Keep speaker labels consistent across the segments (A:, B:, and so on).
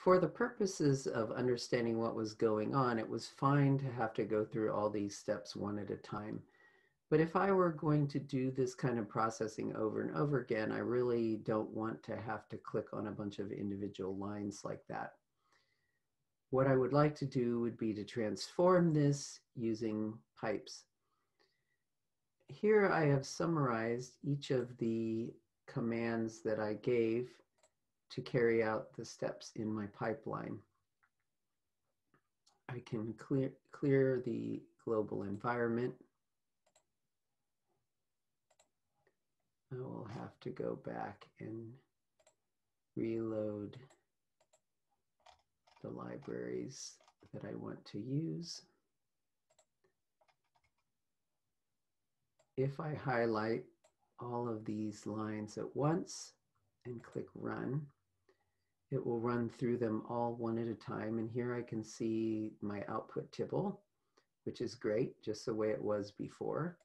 A: For the purposes of understanding what was going on, it was fine to have to go through all these steps one at a time. But if I were going to do this kind of processing over and over again, I really don't want to have to click on a bunch of individual lines like that. What I would like to do would be to transform this using pipes. Here I have summarized each of the commands that I gave to carry out the steps in my pipeline. I can clear, clear the global environment. I will have to go back and reload the libraries that I want to use. If I highlight all of these lines at once and click run, it will run through them all one at a time. And here I can see my output tibble, which is great, just the way it was before.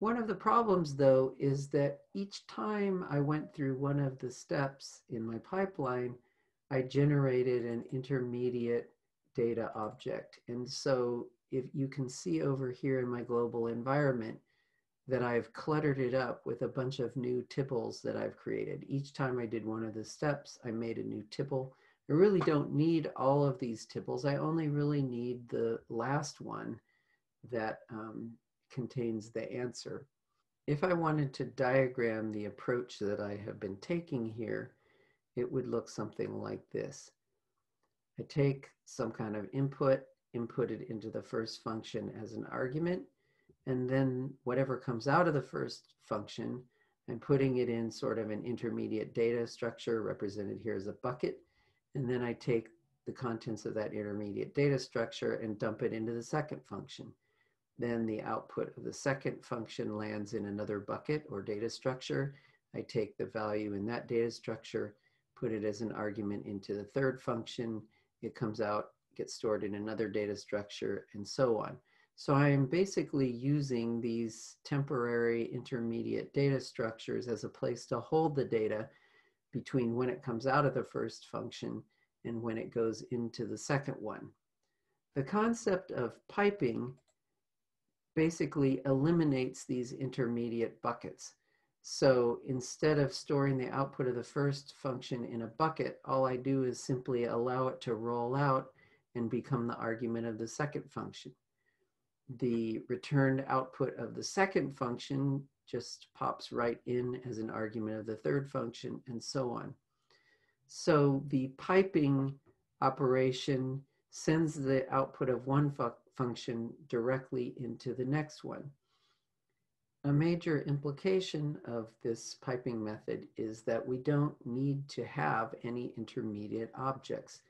A: One of the problems though is that each time I went through one of the steps in my pipeline, I generated an intermediate data object. And so if you can see over here in my global environment that I've cluttered it up with a bunch of new tibbles that I've created. Each time I did one of the steps, I made a new tibble. I really don't need all of these tibbles. I only really need the last one that um, contains the answer. If I wanted to diagram the approach that I have been taking here, it would look something like this. I take some kind of input, input it into the first function as an argument, and then whatever comes out of the first function, I'm putting it in sort of an intermediate data structure represented here as a bucket, and then I take the contents of that intermediate data structure and dump it into the second function. Then the output of the second function lands in another bucket or data structure. I take the value in that data structure put it as an argument into the third function. It comes out, gets stored in another data structure, and so on. So I am basically using these temporary intermediate data structures as a place to hold the data between when it comes out of the first function and when it goes into the second one. The concept of piping basically eliminates these intermediate buckets. So instead of storing the output of the first function in a bucket, all I do is simply allow it to roll out and become the argument of the second function. The returned output of the second function just pops right in as an argument of the third function and so on. So the piping operation sends the output of one fu function directly into the next one. A major implication of this piping method is that we don't need to have any intermediate objects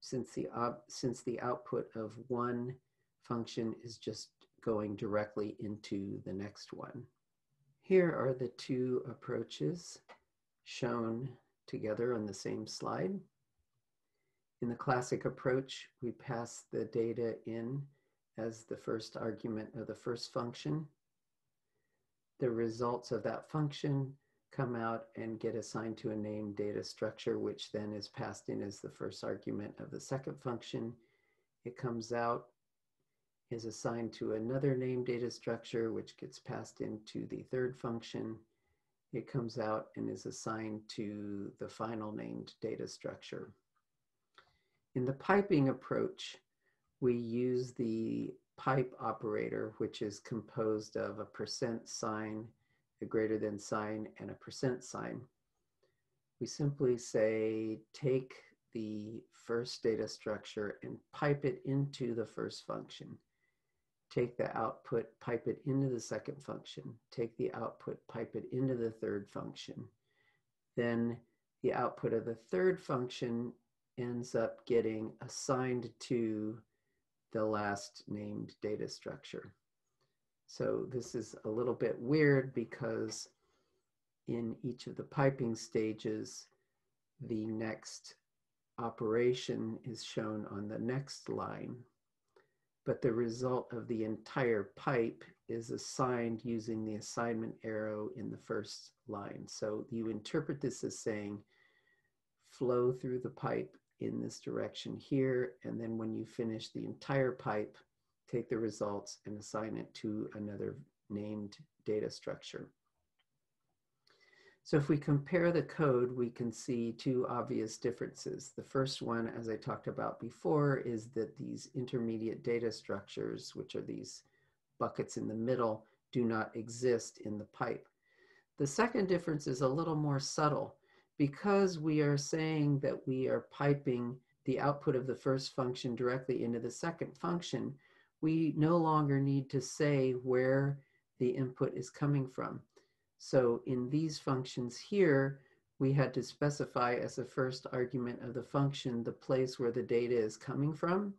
A: since the, since the output of one function is just going directly into the next one. Here are the two approaches shown together on the same slide. In the classic approach, we pass the data in as the first argument of the first function the results of that function come out and get assigned to a named data structure, which then is passed in as the first argument of the second function. It comes out, is assigned to another named data structure, which gets passed into the third function. It comes out and is assigned to the final named data structure. In the piping approach, we use the pipe operator, which is composed of a percent sign, a greater than sign, and a percent sign. We simply say, take the first data structure and pipe it into the first function. Take the output, pipe it into the second function. Take the output, pipe it into the third function. Then the output of the third function ends up getting assigned to the last named data structure. So this is a little bit weird because in each of the piping stages, the next operation is shown on the next line, but the result of the entire pipe is assigned using the assignment arrow in the first line. So you interpret this as saying, flow through the pipe in this direction here. And then when you finish the entire pipe, take the results and assign it to another named data structure. So if we compare the code, we can see two obvious differences. The first one, as I talked about before, is that these intermediate data structures, which are these buckets in the middle, do not exist in the pipe. The second difference is a little more subtle. Because we are saying that we are piping the output of the first function directly into the second function, we no longer need to say where the input is coming from. So in these functions here, we had to specify as a first argument of the function the place where the data is coming from.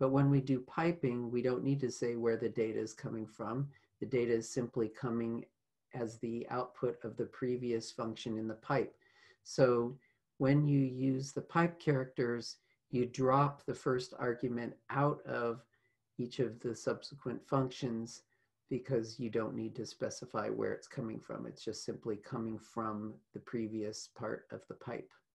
A: But when we do piping, we don't need to say where the data is coming from. The data is simply coming as the output of the previous function in the pipe. So when you use the pipe characters, you drop the first argument out of each of the subsequent functions because you don't need to specify where it's coming from. It's just simply coming from the previous part of the pipe.